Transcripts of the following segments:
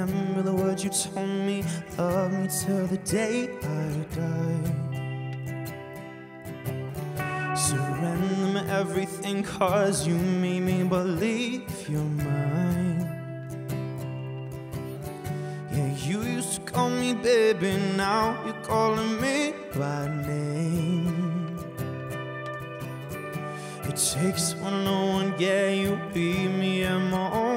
remember the words you told me. Love me till the day I die. Surrender me everything, cause you made me believe you're mine. Yeah, you used to call me baby, now you're calling me by name. It takes one, no one, yeah, you beat me at my own.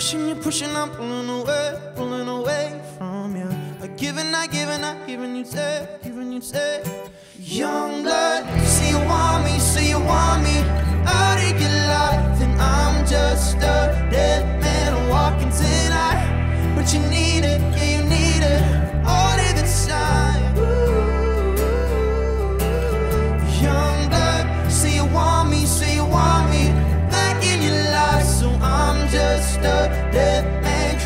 pushing you, pushing, I'm pulling away, pulling away from you. I give giving, I'm giving, I'm giving. you take, giving you take. Young blood.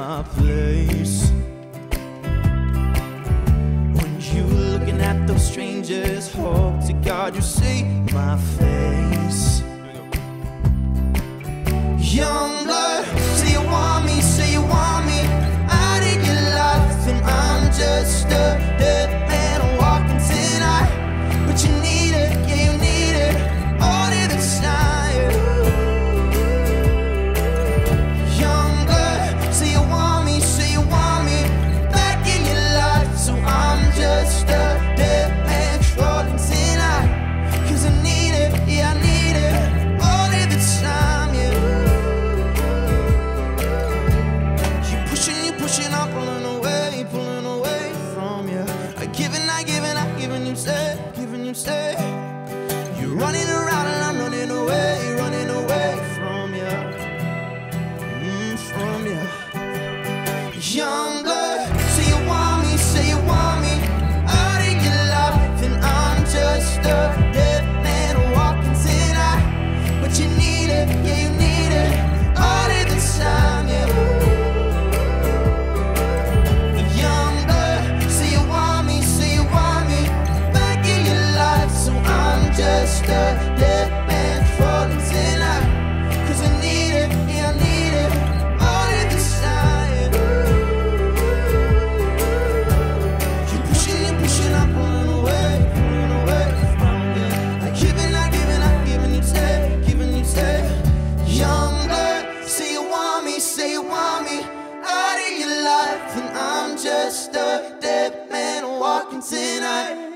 my place. When you're looking at those strangers, hope to God you see my face. Giving, I giving, I giving you stay, giving you stay. just a dead man walking tonight.